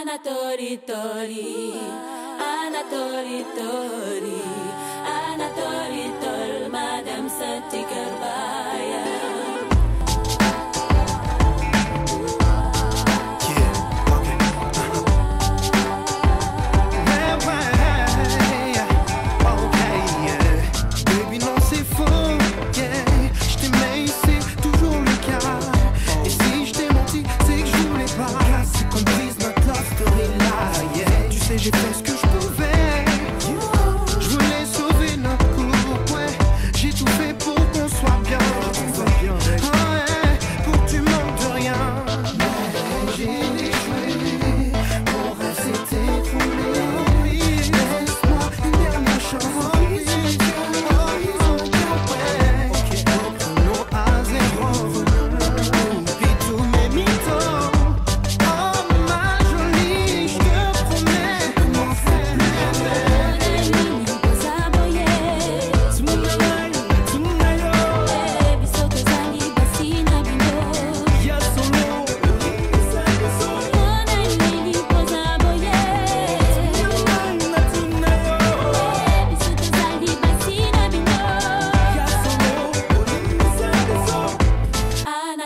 Anatori tori, anatori tori. j'ai presque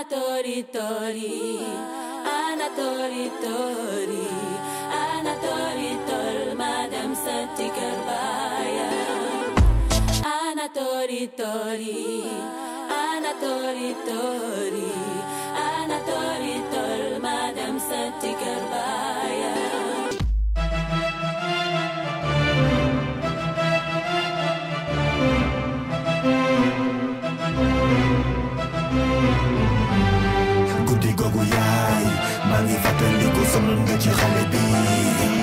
Ana Tori Tori, Tori Tori, Ana Tori Tori, Madame Tori Tori. yaay. Maa ngi fàttaliku sonn nga ci xale bi.